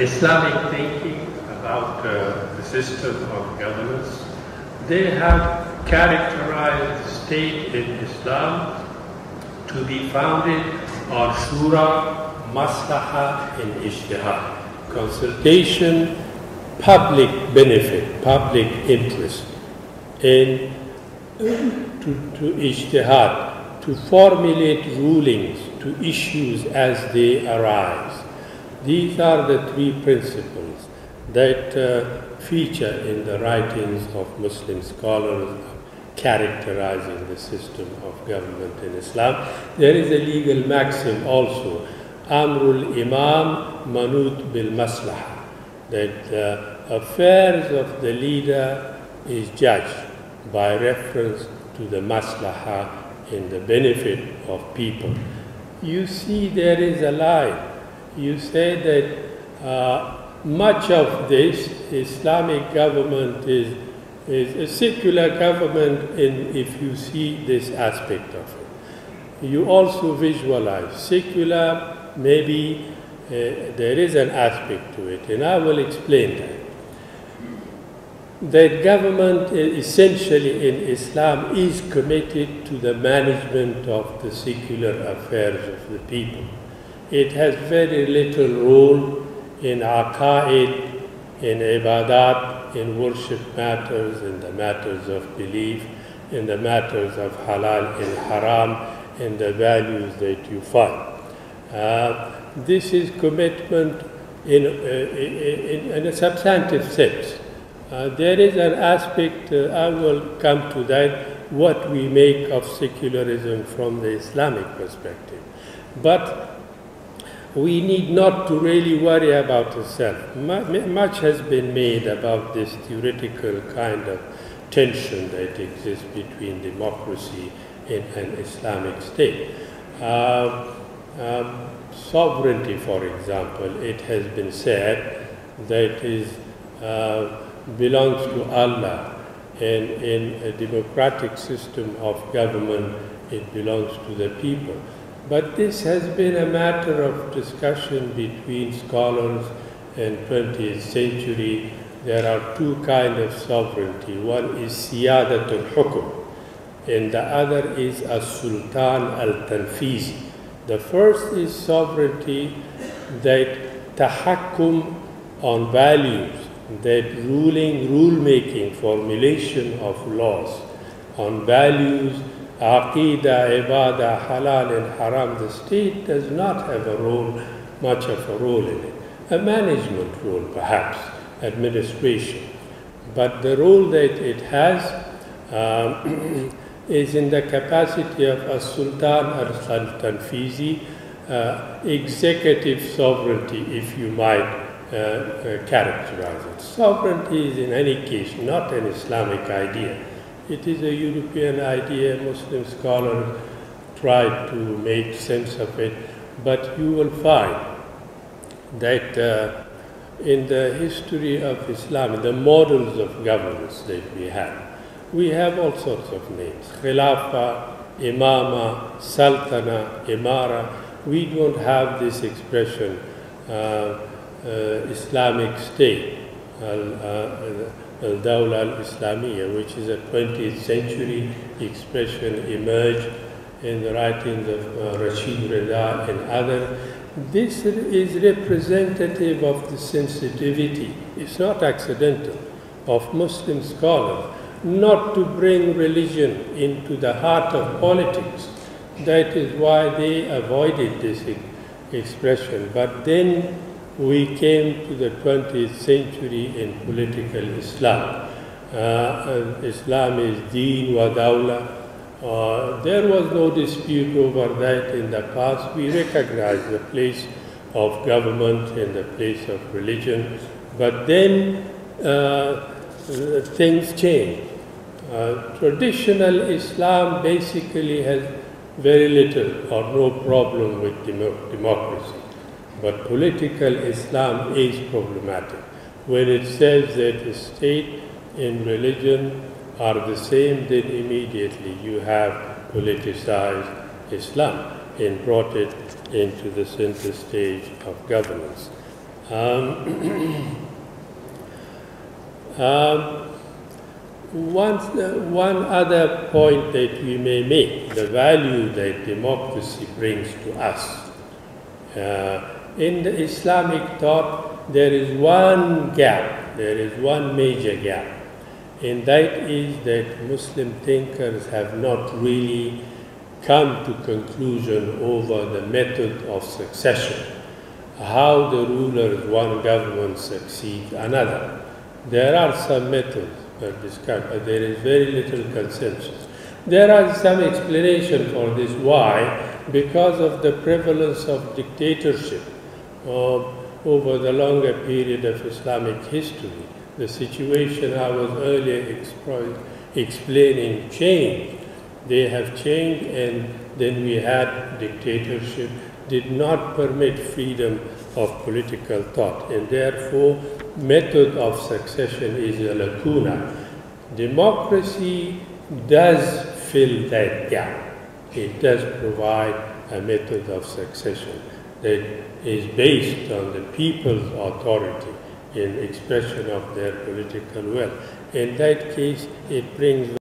Islamic thinking about uh, the system of governance. They have characterized the state in Islam to be founded on shura, maslaha, and ijtihad. Consultation, public benefit, public interest, and to, to to formulate rulings to issues as they arise. These are the three principles that uh, feature in the writings of Muslim scholars characterizing the system of government in Islam. There is a legal maxim also, Amrul Imam Manut bil Maslaha, that uh, affairs of the leader is judged by reference to the maslaha in the benefit of people. You see, there is a lie. You say that uh, much of this Islamic government is, is a secular government, and if you see this aspect of it, you also visualize secular. Maybe uh, there is an aspect to it, and I will explain that that government essentially in Islam is committed to the management of the secular affairs of the people. It has very little role in aqaid, in ibadat, in worship matters, in the matters of belief, in the matters of halal and haram, in the values that you find. Uh, this is commitment in, uh, in, in a substantive sense. Uh, there is an aspect, uh, I will come to that, what we make of secularism from the Islamic perspective. But we need not to really worry about ourselves. Much has been made about this theoretical kind of tension that exists between democracy and an Islamic state. Uh, um, sovereignty, for example, it has been said that is uh, belongs to Allah. And in a democratic system of government, it belongs to the people. But this has been a matter of discussion between scholars in 20th century. There are two kinds of sovereignty. One is siyadatul hukum, and the other is as-sultan al-tanfizi. The first is sovereignty that tahakkum on values that ruling, rule-making, formulation of laws on values, aqidah, ibadah, halal and haram, the state does not have a role, much of a role in it. A management role, perhaps, administration. But the role that it has um, is in the capacity of a sultan al-tanfizi, uh, executive sovereignty, if you might uh, uh, characterize it. Sovereignty is in any case not an Islamic idea. It is a European idea. Muslim scholars try to make sense of it, but you will find that uh, in the history of Islam, the models of governance that we have, we have all sorts of names. Khilafah, Imama, Sultana, Imara. We don't have this expression uh, uh, Islamic State, Al-Dawla al-Islamiyya, which is a 20th century expression emerged in the writings of uh, Rashid Rida and others. This is representative of the sensitivity, it's not accidental, of Muslim scholars not to bring religion into the heart of politics. That is why they avoided this expression. But then we came to the 20th century in political Islam. Uh, Islam is deen wa dawla. Uh, there was no dispute over that in the past. We recognize the place of government and the place of religion. But then uh, things changed. Uh, traditional Islam basically has very little or no problem with democracy. But political Islam is problematic. When it says that the state and religion are the same, then immediately you have politicized Islam and brought it into the center stage of governance. Um, um, one, one other point that we may make, the value that democracy brings to us. Uh, in the Islamic thought, there is one gap, there is one major gap, and that is that Muslim thinkers have not really come to conclusion over the method of succession, how the rulers one government succeeds another. There are some methods but there is very little consensus. There are some explanation for this. Why? Because of the prevalence of dictatorship over the longer period of Islamic history. The situation I was earlier explaining changed. They have changed and then we had dictatorship, did not permit freedom of political thought and therefore method of succession is a lacuna. Democracy does fill that gap. It does provide a method of succession that is based on the people's authority in expression of their political will. In that case, it brings